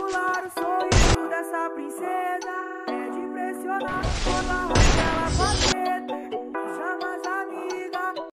simular o sonho dessa é princesa.